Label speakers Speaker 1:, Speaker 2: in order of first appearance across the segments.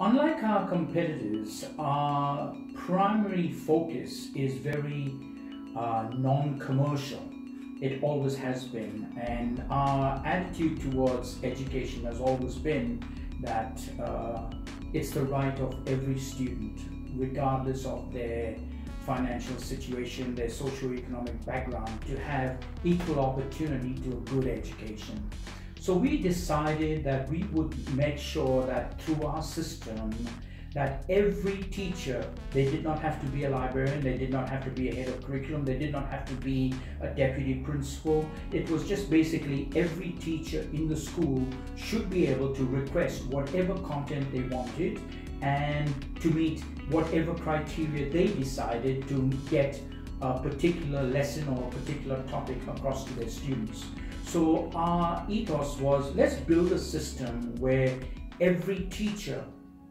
Speaker 1: Unlike our competitors, our primary focus is very uh, non commercial. It always has been. And our attitude towards education has always been that uh, it's the right of every student, regardless of their financial situation, their socio-economic background, to have equal opportunity to a good education. So we decided that we would make sure that through our system, that every teacher, they did not have to be a librarian, they did not have to be a head of curriculum, they did not have to be a deputy principal. It was just basically every teacher in the school should be able to request whatever content they wanted and to meet whatever criteria they decided to get a particular lesson or a particular topic across to their students. So our ethos was let's build a system where every teacher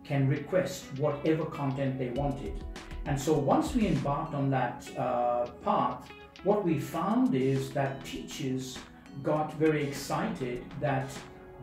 Speaker 1: can request whatever content they wanted. And so once we embarked on that uh, path, what we found is that teachers got very excited that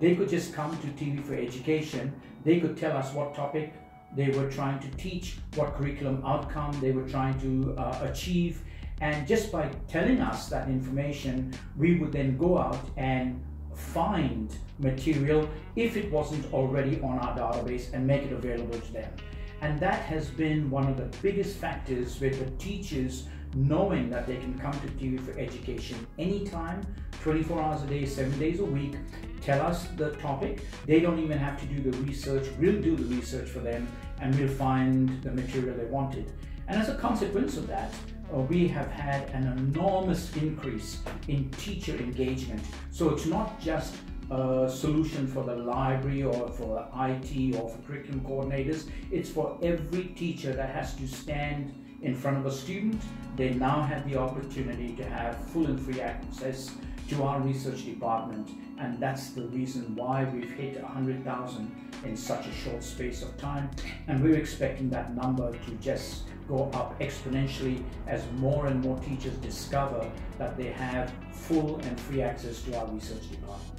Speaker 1: they could just come to TV4Education. They could tell us what topic they were trying to teach, what curriculum outcome they were trying to uh, achieve. And just by telling us that information, we would then go out and find material if it wasn't already on our database and make it available to them. And that has been one of the biggest factors with the teachers knowing that they can come to TV4Education anytime, 24 hours a day, seven days a week, tell us the topic. They don't even have to do the research. We'll do the research for them and we'll find the material they wanted. And as a consequence of that, uh, we have had an enormous increase in teacher engagement. So it's not just a solution for the library or for IT or for curriculum coordinators. It's for every teacher that has to stand in front of a student. They now have the opportunity to have full and free access to our research department. And that's the reason why we've hit 100,000 in such a short space of time. And we're expecting that number to just go up exponentially as more and more teachers discover that they have full and free access to our research department.